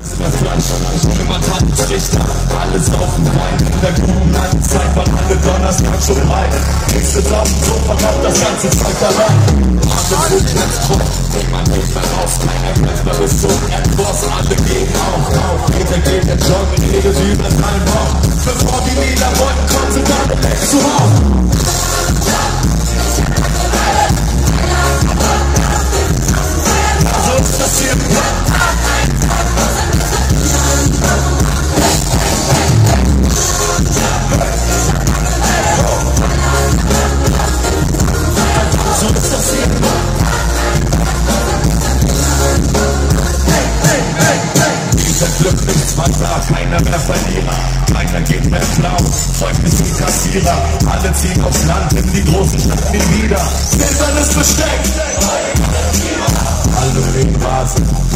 Das Fleisch, niemand hat einen Trichter, alles auf dem Rhein. In der guten alten Zeit waren alle Donnerstag schon rein. Auf dem Sofa, kommt das ganze Zeug allein. Alles wird jetzt Druck, und man geht mehr raus. Keiner bleibt mehr bis zum Endboss, alle gehen auf. Jeder geht der Joggen, redet über seinen Bauch. Bevor die Lieder wollten, kommt sie dann zu Hause. Weiter, keiner mehr Verlierer, keiner geht mehr blau, Zeugnis wie Kassierer, alle ziehen aufs Land in die großen Stadt nie wieder. Silbernes Besteck,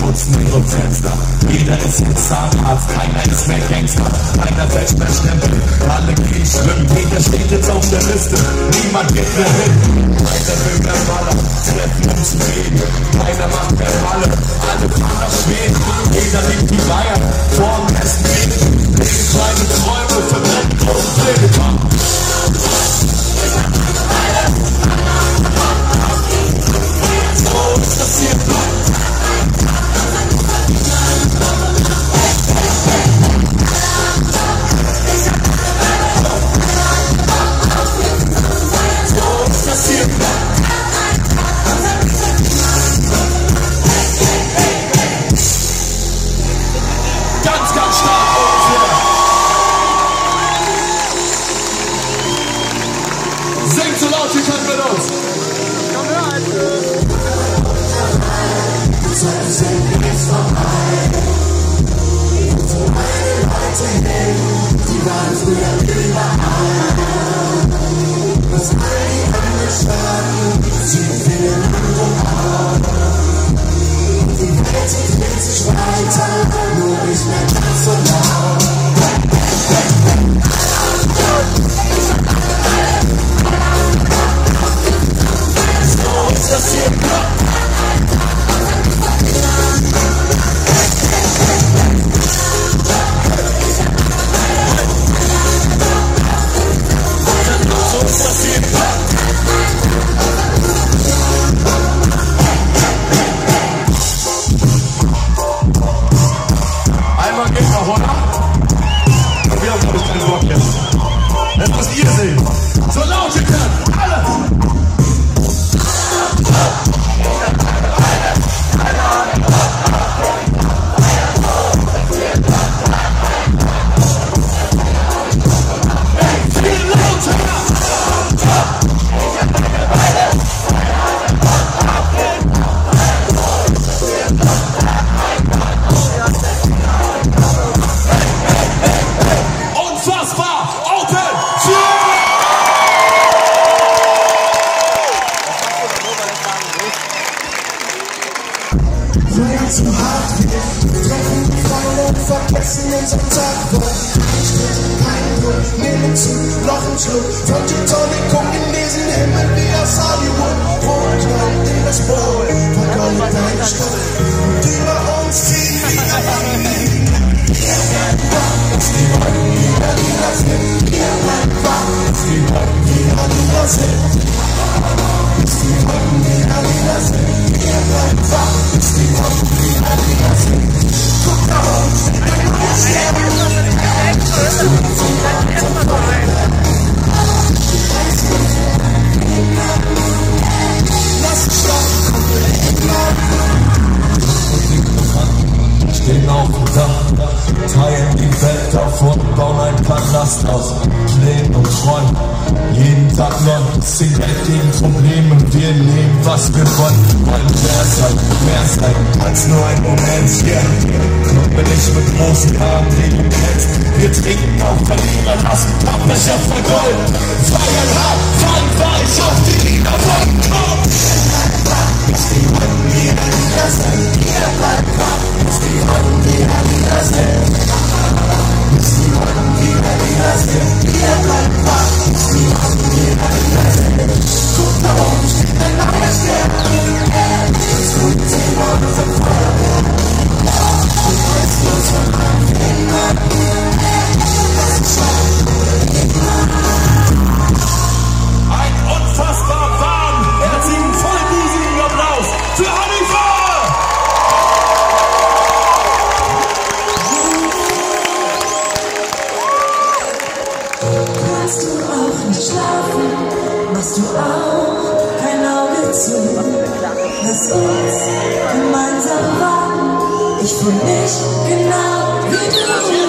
putzen ihre Fenster, jeder ist jetzt Zahnarzt, keiner ist mehr Gangster, keiner fällt mehr Stempel, alle gehen schwimmen, jeder steht jetzt auf der Liste, niemand geht mehr hin, keiner will mehr Baller, treffen uns zu reden, keiner macht mehr Malle, alle fahren nach Schweden, jeder liebt die Bayern, vor dem Essen reden, leben kleine Träume, verbrennen große Pläne, sehen. So laut ihr könnt. Alle. Zu, noch ein Schluck. Von Gin Tonic, gucken diesen Himmel wie aus Hollywood. Rein in das Bowl, vergoldet deine Stadt. Und über uns ziehen wieder Dach, teilen die Welt und bauen ein Palast aus. Leben und träumen, jeden Tag neu. Welt gegen Probleme, wir nehmen, was wir wollen. Wollen mehr sein, mehr sein als nur ein Moment. Yeah. Club bin ich mit großen die du kennst. Wir trinken auf Verlierer, lassen Pappbecher voll Gold. Feiern hart, fahren weich auf die Niederwand. Komm! Bis die Wolken wieder wieder sind, wir bleiben uns gemeinsam war. Ich wohl nicht genau wie du.